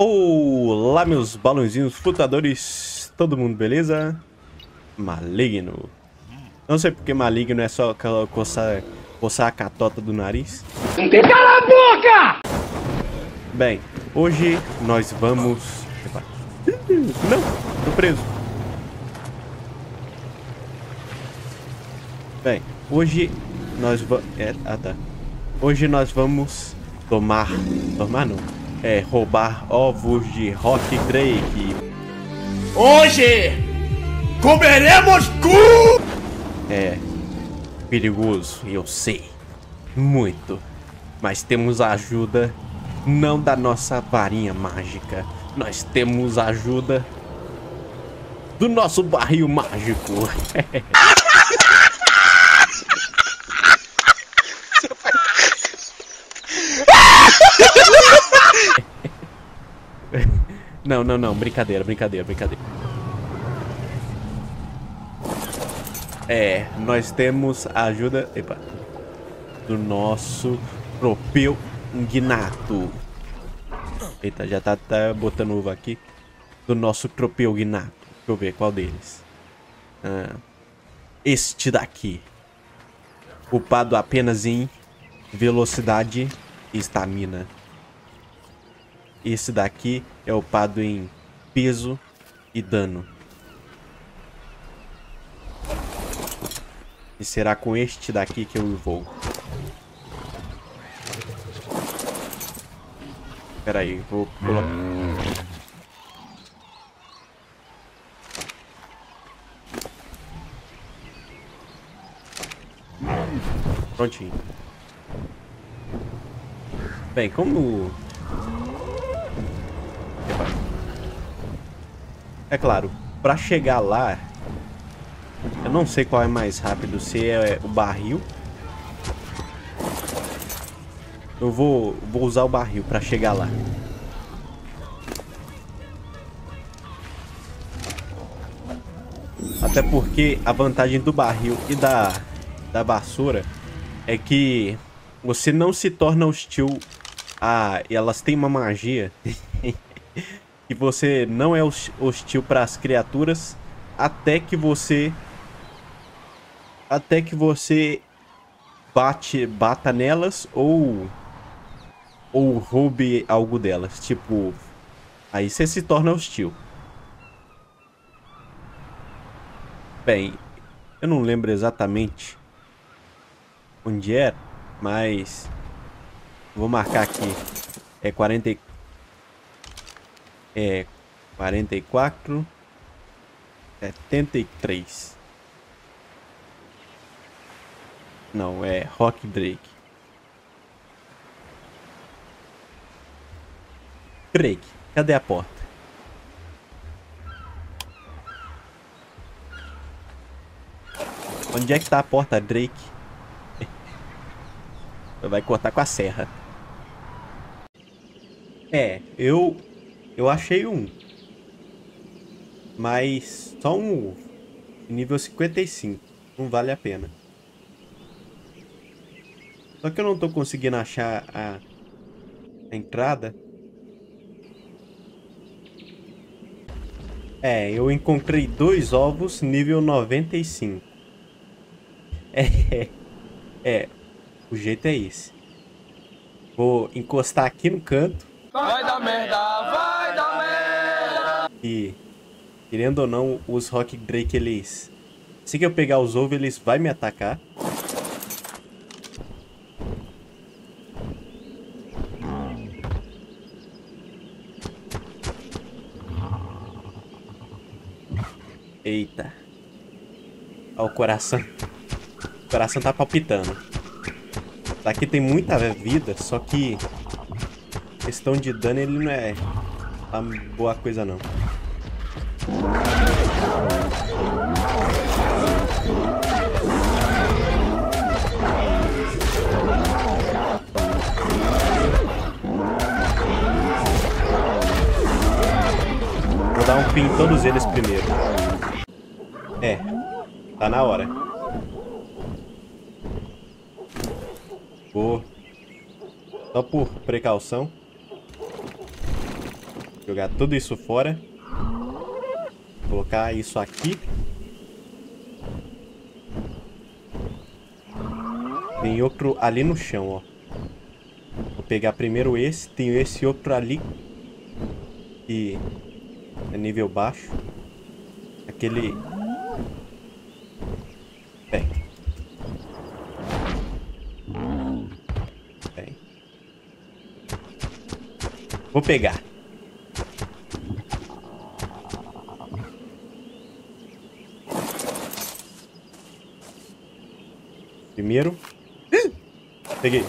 Olá, meus balãozinhos flutuadores, todo mundo beleza? Maligno. Não sei porque maligno é só coçar, coçar a catota do nariz. Não tem cala a boca! Bem, hoje nós vamos... Não, tô preso. Bem, hoje nós vamos... É, ah tá. Hoje nós vamos tomar... Tomar não. É, roubar ovos de Rock Drake. Hoje comeremos cu! É perigoso, eu sei. Muito. Mas temos a ajuda não da nossa varinha mágica. Nós temos a ajuda do nosso barril mágico. Não, não, não, brincadeira, brincadeira, brincadeira. É, nós temos a ajuda epa, do nosso Propeu Gnato. Eita, já tá, tá botando uva aqui. Do nosso Tropeu Gnato. Deixa eu ver qual deles. Ah, este daqui. Upado apenas em velocidade e estamina. Esse daqui é upado em peso e dano. E será com este daqui que eu vou. Espera aí, vou colocar... Prontinho. Bem, como... É claro, pra chegar lá... Eu não sei qual é mais rápido, se é o barril. Eu vou, vou usar o barril pra chegar lá. Até porque a vantagem do barril e da, da vassoura é que você não se torna hostil a... Elas têm uma magia que você não é hostil para as criaturas até que você até que você bate bata nelas ou ou roube algo delas, tipo aí você se torna hostil. Bem, eu não lembro exatamente onde era, mas vou marcar aqui. É 40 é 44 73 Não, é Rock Drake. Drake, cadê a porta? Onde é que tá a porta, Drake? Vai cortar com a serra. É, eu eu achei um. Mas só um nível 55. Não vale a pena. Só que eu não tô conseguindo achar a, a entrada. É, eu encontrei dois ovos nível 95. É, é, o jeito é esse. Vou encostar aqui no canto. Vai dar merda, vai dar merda! E, querendo ou não, os Rock Drake, eles... Se que eu pegar os ovos, eles vão me atacar. Eita. Ó, o coração. O coração tá palpitando. Daqui tem muita vida, só que... Questão de dano ele não é... Tá boa coisa não. Vou dar um fim em todos eles primeiro. É, tá na hora. Vou, só por precaução, Jogar tudo isso fora. Colocar isso aqui. Tem outro ali no chão, ó. Vou pegar primeiro esse. Tem esse outro ali. E é nível baixo. Aquele... Bem. Bem. Vou pegar. Primeiro. Peguei.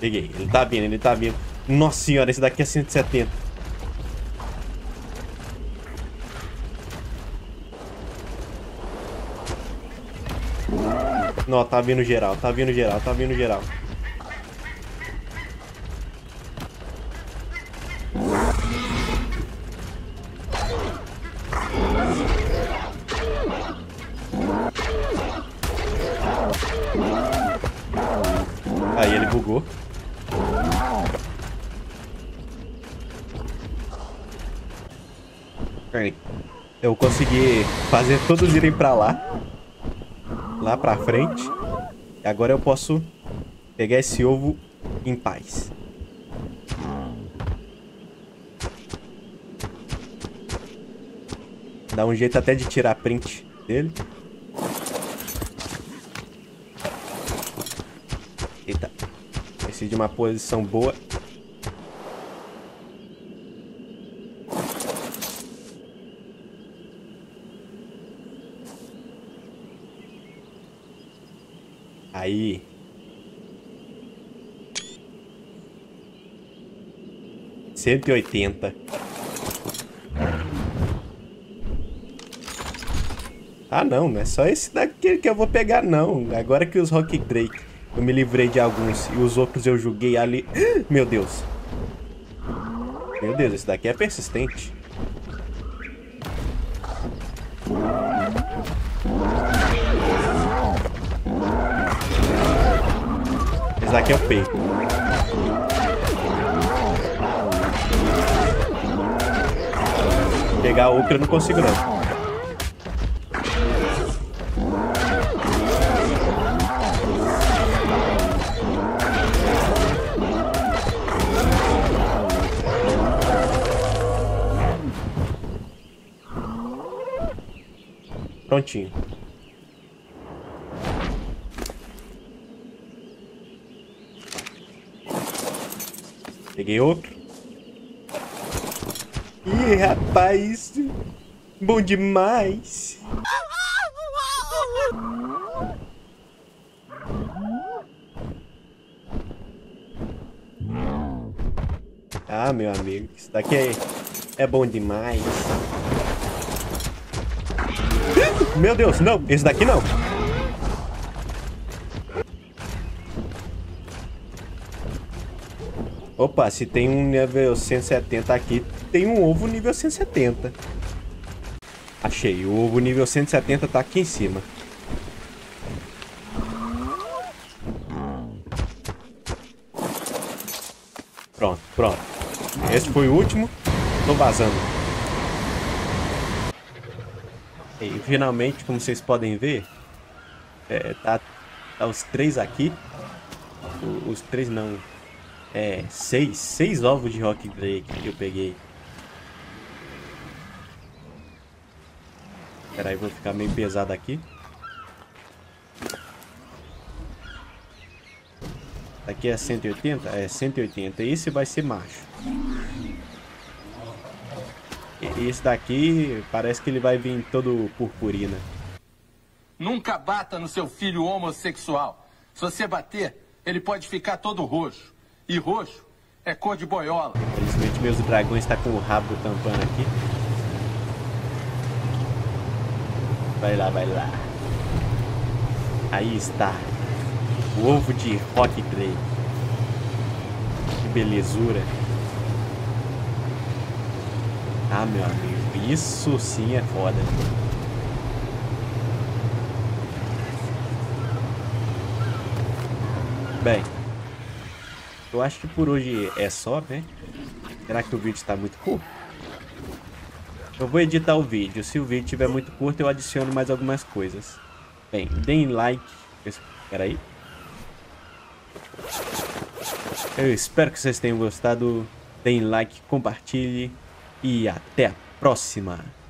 Peguei. Ele tá vindo, ele tá vindo. Nossa senhora, esse daqui é 170. Não, tá vindo geral, tá vindo geral, tá vindo geral. Aí ele bugou. Eu consegui fazer todos irem pra lá. Lá pra frente. E agora eu posso pegar esse ovo em paz. Dá um jeito até de tirar print dele. De uma posição boa. Aí. Cento e oitenta. Ah, não, não é só esse daqui que eu vou pegar, não. Agora que os Rock Drake eu me livrei de alguns e os outros eu joguei ali. Meu Deus. Meu Deus, esse daqui é persistente. Esse daqui é o peito. Pegar outro eu não consigo não. Prontinho. Peguei outro. Ih, rapaz. Bom demais. Ah, meu amigo. Isso daqui é, é bom demais. Meu Deus, não. Esse daqui não. Opa, se tem um nível 170 aqui, tem um ovo nível 170. Achei, o ovo nível 170 tá aqui em cima. Pronto, pronto. Esse foi o último. Tô vazando. E finalmente, como vocês podem ver, é, tá, tá os três aqui. O, os três não. É, seis. Seis ovos de Rock Drake que eu peguei. Espera aí, vou ficar meio pesado aqui. Aqui é 180? É 180. Esse vai ser macho. Esse daqui parece que ele vai vir todo purpurina. Nunca bata no seu filho homossexual. Se você bater, ele pode ficar todo roxo. E roxo é cor de boiola. Infelizmente meus dragões estão tá com o rabo tampando aqui. Vai lá, vai lá. Aí está. O ovo de Rock Drake. Que belezura. Ah, meu amigo, isso sim é foda. Bem, eu acho que por hoje é só, né? Será que o vídeo está muito curto? Eu vou editar o vídeo. Se o vídeo estiver muito curto, eu adiciono mais algumas coisas. Bem, deem like. Espera aí. Eu espero que vocês tenham gostado. Deem like, compartilhe e até a próxima.